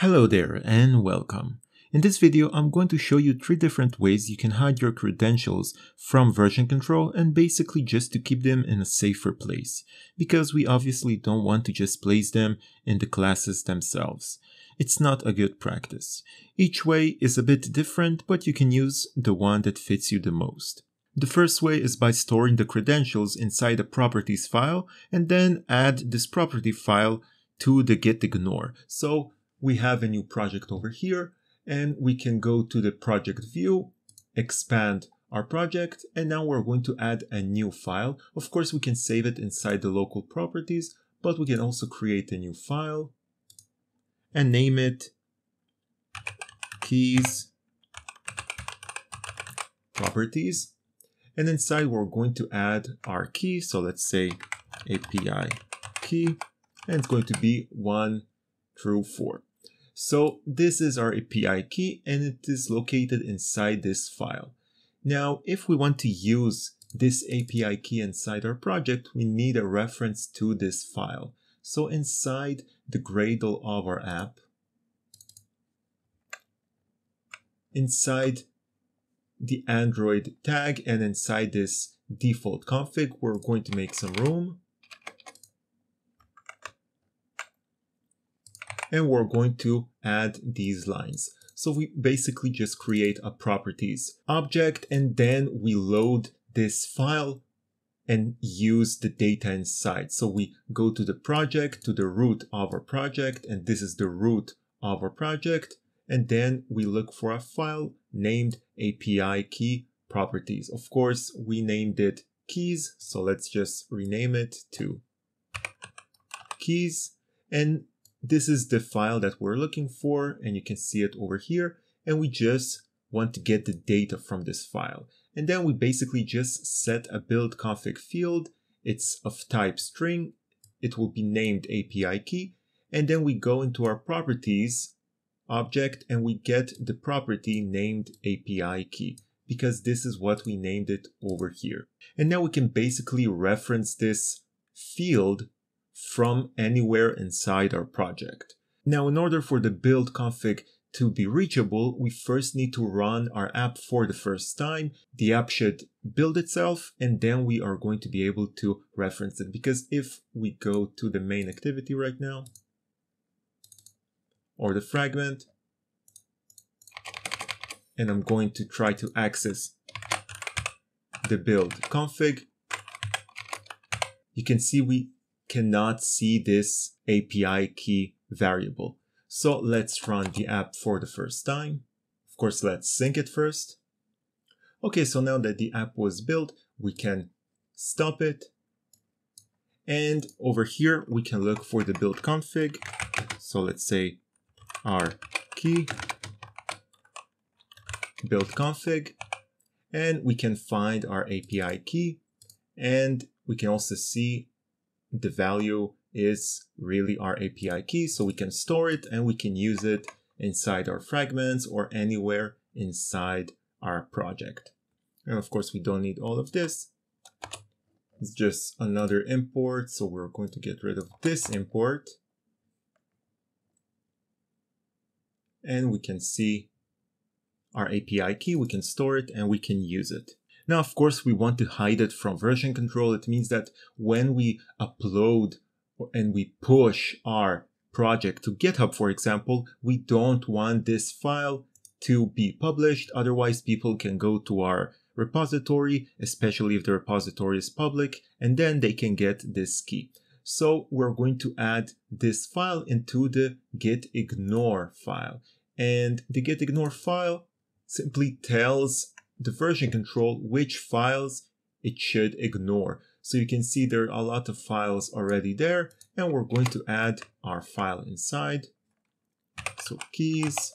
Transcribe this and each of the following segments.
Hello there and welcome. In this video, I'm going to show you three different ways you can hide your credentials from version control and basically just to keep them in a safer place, because we obviously don't want to just place them in the classes themselves. It's not a good practice. Each way is a bit different, but you can use the one that fits you the most. The first way is by storing the credentials inside a properties file and then add this property file to the gitignore. So we have a new project over here and we can go to the project view, expand our project, and now we're going to add a new file. Of course, we can save it inside the local properties, but we can also create a new file and name it keys properties. And inside we're going to add our key. So let's say API key, and it's going to be one through four. So this is our API key and it is located inside this file. Now, if we want to use this API key inside our project, we need a reference to this file. So inside the Gradle of our app, inside the Android tag and inside this default config, we're going to make some room and we're going to add these lines. So we basically just create a properties object and then we load this file and use the data inside. So we go to the project, to the root of our project, and this is the root of our project. And then we look for a file named API key properties. Of course, we named it keys. So let's just rename it to keys. And this is the file that we're looking for and you can see it over here. And we just want to get the data from this file. And then we basically just set a build config field. It's of type string. It will be named API key. And then we go into our properties object and we get the property named API key because this is what we named it over here. And now we can basically reference this field from anywhere inside our project. Now, in order for the build config to be reachable, we first need to run our app for the first time. The app should build itself and then we are going to be able to reference it. Because if we go to the main activity right now, or the fragment, and I'm going to try to access the build config, you can see we cannot see this API key variable. So let's run the app for the first time. Of course, let's sync it first. Okay, so now that the app was built, we can stop it. And over here, we can look for the build config. So let's say our key build config, and we can find our API key. And we can also see the value is really our API key. So we can store it and we can use it inside our fragments or anywhere inside our project. And of course, we don't need all of this. It's just another import. So we're going to get rid of this import. And we can see our API key, we can store it and we can use it. Now, of course, we want to hide it from version control. It means that when we upload and we push our project to GitHub, for example, we don't want this file to be published. Otherwise, people can go to our repository, especially if the repository is public, and then they can get this key. So we're going to add this file into the gitignore file. And the gitignore file simply tells the version control which files it should ignore. So you can see there are a lot of files already there and we're going to add our file inside. So keys,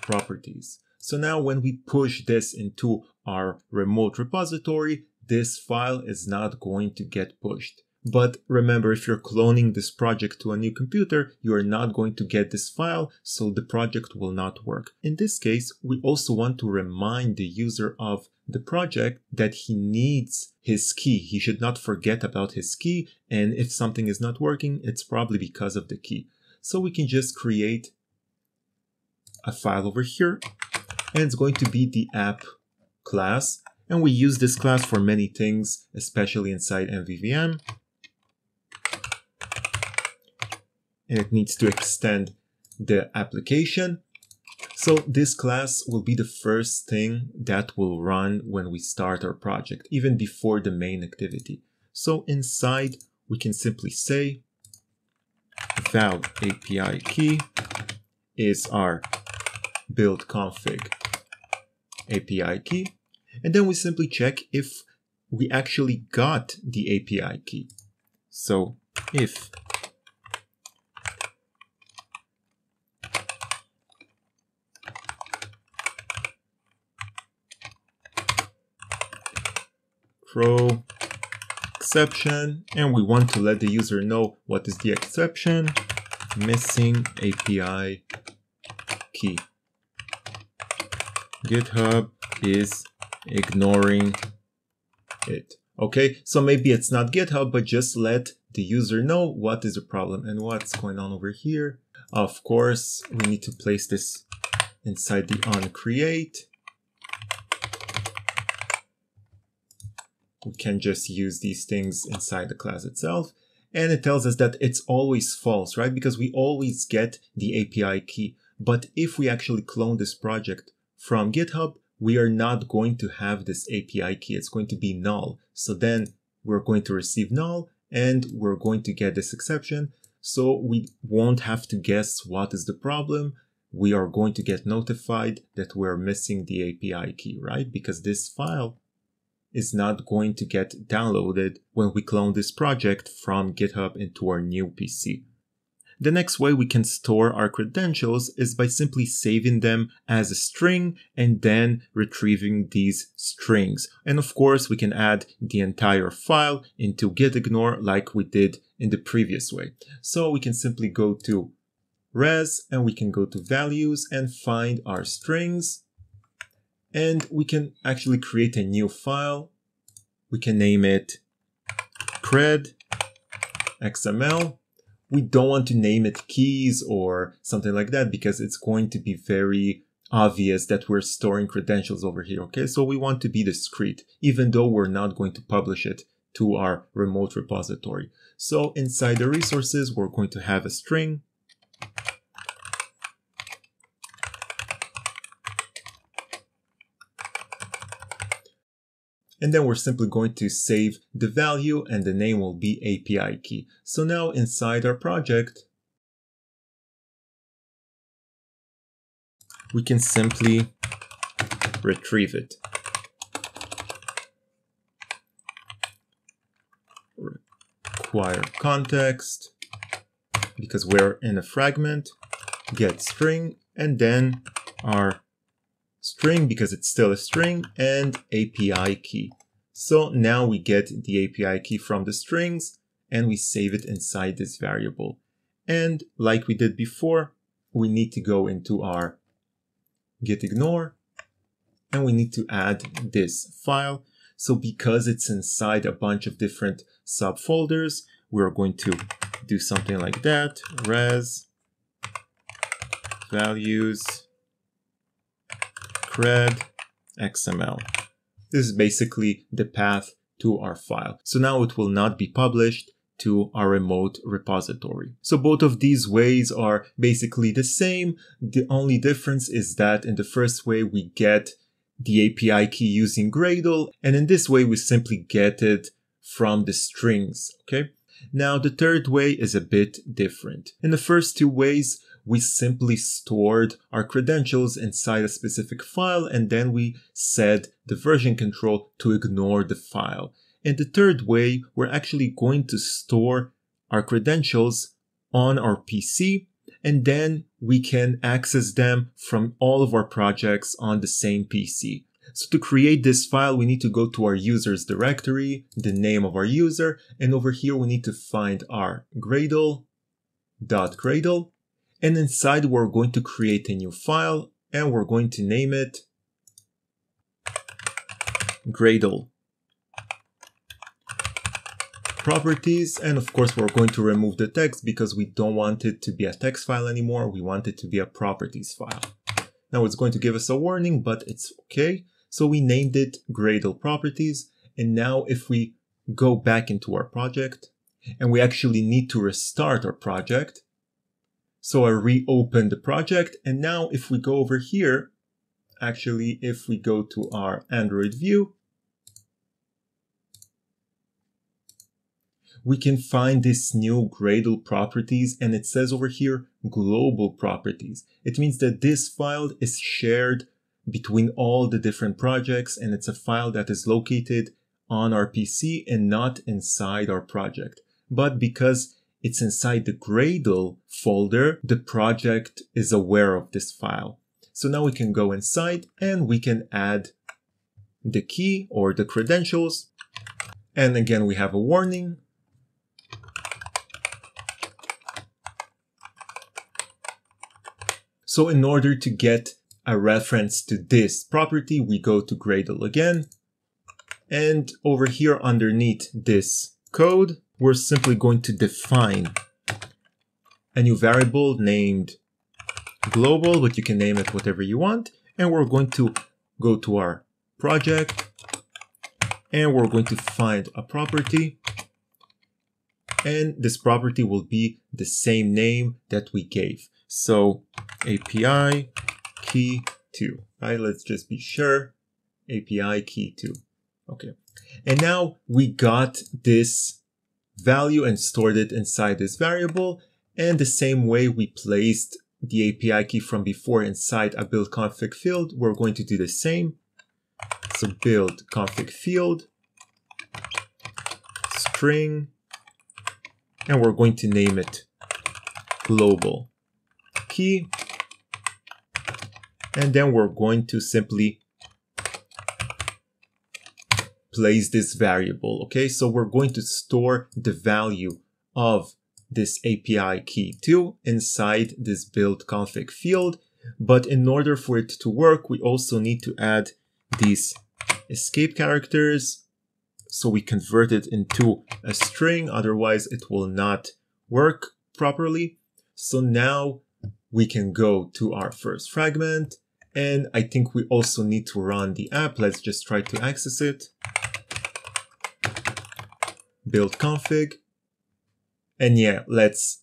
properties. So now when we push this into our remote repository, this file is not going to get pushed. But remember, if you're cloning this project to a new computer, you are not going to get this file, so the project will not work. In this case, we also want to remind the user of the project that he needs his key. He should not forget about his key, and if something is not working, it's probably because of the key. So we can just create a file over here and it's going to be the app class. And we use this class for many things, especially inside MVVM. And it needs to extend the application. So this class will be the first thing that will run when we start our project, even before the main activity. So inside, we can simply say val API key is our build config API key. And then we simply check if we actually got the API key. So if throw exception and we want to let the user know what is the exception missing API key GitHub is ignoring it. Okay, so maybe it's not GitHub, but just let the user know what is the problem and what's going on over here. Of course, we need to place this inside the onCreate. We can just use these things inside the class itself. And it tells us that it's always false, right? Because we always get the API key. But if we actually clone this project from GitHub, we are not going to have this API key. It's going to be null. So then we're going to receive null and we're going to get this exception. So we won't have to guess what is the problem. We are going to get notified that we're missing the API key, right? Because this file is not going to get downloaded when we clone this project from GitHub into our new PC. The next way we can store our credentials is by simply saving them as a string and then retrieving these strings. And of course, we can add the entire file into gitignore like we did in the previous way. So we can simply go to res and we can go to values and find our strings. And we can actually create a new file. We can name it cred XML we don't want to name it keys or something like that because it's going to be very obvious that we're storing credentials over here. Okay, so we want to be discreet, even though we're not going to publish it to our remote repository. So inside the resources, we're going to have a string and then we're simply going to save the value and the name will be API key. So now inside our project, we can simply retrieve it. Require context because we're in a fragment, get string, and then our string because it's still a string and API key. So now we get the API key from the strings and we save it inside this variable. And like we did before, we need to go into our gitignore and we need to add this file. So because it's inside a bunch of different subfolders, we're going to do something like that, res values cred XML. This is basically the path to our file. So now it will not be published to our remote repository. So both of these ways are basically the same. The only difference is that in the first way we get the API key using Gradle and in this way we simply get it from the strings, okay? Now the third way is a bit different. In the first two ways, we simply stored our credentials inside a specific file and then we set the version control to ignore the file. And the third way, we're actually going to store our credentials on our PC and then we can access them from all of our projects on the same PC. So to create this file, we need to go to our users directory, the name of our user, and over here we need to find our gradle.gradle and inside we're going to create a new file and we're going to name it Gradle. properties. And of course, we're going to remove the text because we don't want it to be a text file anymore. We want it to be a properties file. Now it's going to give us a warning, but it's okay. So we named it Gradle properties. And now if we go back into our project and we actually need to restart our project. So I reopen the project. And now if we go over here, actually, if we go to our Android view, we can find this new Gradle properties and it says over here global properties. It means that this file is shared between all the different projects and it's a file that is located on our PC and not inside our project. But because it's inside the Gradle folder, the project is aware of this file. So now we can go inside and we can add the key or the credentials. And again, we have a warning So in order to get a reference to this property, we go to Gradle again. And over here underneath this code, we're simply going to define a new variable named global, but you can name it whatever you want. And we're going to go to our project and we're going to find a property and this property will be the same name that we gave. So API key 2, right? Let's just be sure. API key 2. Okay. And now we got this value and stored it inside this variable. And the same way we placed the API key from before inside a build config field, we're going to do the same. So build config field, string, and we're going to name it global key. And then we're going to simply place this variable. Okay, so we're going to store the value of this API key 2 inside this build config field. But in order for it to work, we also need to add these escape characters. So we convert it into a string, otherwise it will not work properly. So now we can go to our first fragment. And I think we also need to run the app. Let's just try to access it. Build config. And yeah, let's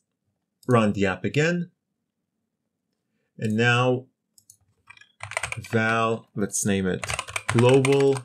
run the app again. And now val, let's name it global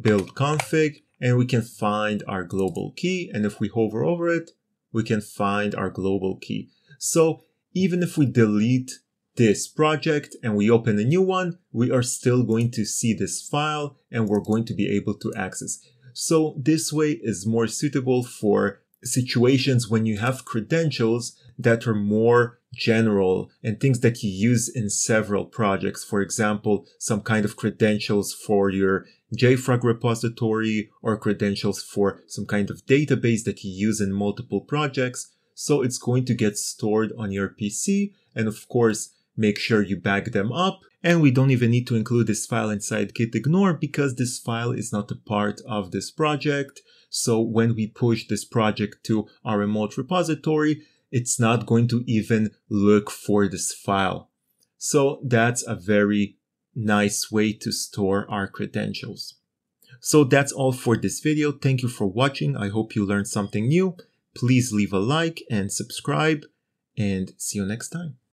build config and we can find our global key. And if we hover over it, we can find our global key. So even if we delete this project and we open a new one, we are still going to see this file and we're going to be able to access. So this way is more suitable for situations when you have credentials that are more general and things that you use in several projects. For example, some kind of credentials for your JFrog repository or credentials for some kind of database that you use in multiple projects. So it's going to get stored on your PC. And of course, make sure you back them up. And we don't even need to include this file inside gitignore because this file is not a part of this project. So when we push this project to our remote repository, it's not going to even look for this file. So that's a very nice way to store our credentials. So that's all for this video. Thank you for watching. I hope you learned something new. Please leave a like and subscribe and see you next time.